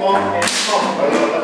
don't